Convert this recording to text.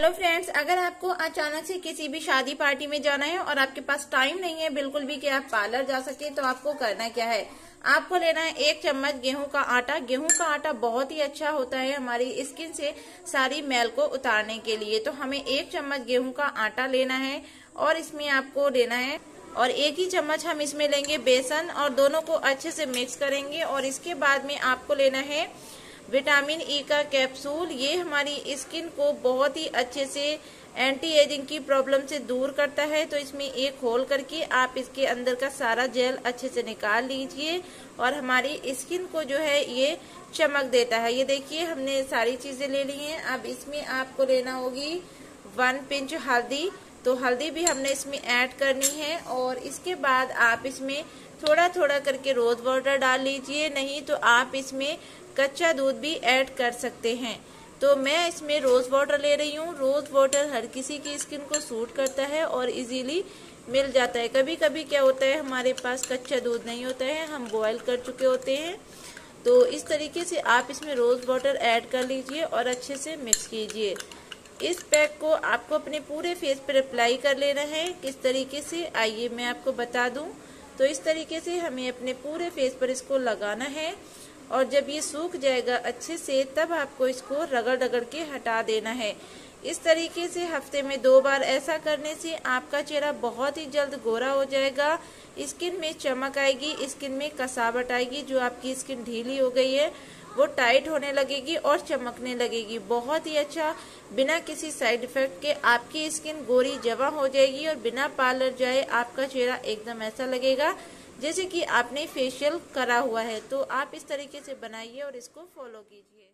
Hello friends, अगर आपको अचानक से किसी भी शादी पार्टी में जाना है और आपके पास टाइम नहीं है बिल्कुल भी कि आप पार्लर जा सके तो आपको करना क्या है? आपको लेना है एक चम्मच गेहूँ का आटा। गेहूँ का आटा बहुत ही अच्छा होता है हमारी स्किन से सारी मैल को उतारने के लिए। तो हमें एक चम्मच गेहूँ का आटा लेना है और इसमें आपको लेना है और एक ही चम्मच हम इसमें लेंगे बेसन और दोनों को अच्छे से मिक्स करेंगे और इसके बाद में आपको लेना है विटामिन ई का कैप्सूल ये हमारी स्किन को बहुत ही अच्छे से एंटी एजिंग की प्रॉब्लम से दूर करता है। तो इसमें एक होल करके आप इसके अंदर का सारा जेल अच्छे से निकाल लीजिए और हमारी स्किन को जो है ये चमक देता है। ये देखिए, हमने सारी चीज़ें ले ली हैं। अब इसमें आपको लेना होगी वन पिंच हल्दी। तो हल्दी भी हमने इसमें ऐड करनी है और इसके बाद आप इसमें थोड़ा थोड़ा करके रोज वाटर डाल लीजिए, नहीं तो आप इसमें कच्चा दूध भी ऐड कर सकते हैं। तो मैं इसमें रोज वाटर ले रही हूँ। रोज वाटर हर किसी की स्किन को सूट करता है और इजीली मिल जाता है। कभी कभी क्या होता है, हमारे पास कच्चा दूध नहीं होता है, हम बॉयल कर चुके होते हैं। तो इस तरीके से आप इसमें रोज वाटर ऐड कर लीजिए और अच्छे से मिक्स कीजिए। इस पैक को आपको अपने पूरे फेस पर अप्लाई कर लेना है। किस तरीके से? आइए मैं आपको बता दूँ। तो इस तरीके से हमें अपने पूरे फेस पर इसको लगाना है। और जब ये सूख जाएगा अच्छे से, तब आपको इसको रगड़ रगड़ के हटा देना है। इस तरीके से हफ़्ते में दो बार ऐसा करने से आपका चेहरा बहुत ही जल्द गोरा हो जाएगा। स्किन में चमक आएगी, स्किन में कसावट आएगी, जो आपकी स्किन ढीली हो गई है, वो टाइट होने लगेगी और चमकने लगेगी। बहुत ही अच्छा बिना किसी साइड इफ़ेक्ट के आपकी स्किन गोरी जमा हो जाएगी और बिना पार्लर जाए आपका चेहरा एकदम ऐसा लगेगा। जैसे कि आपने फेशियल करा हुआ है तो आप इस तरीके से बनाइए और इसको फॉलो कीजिए।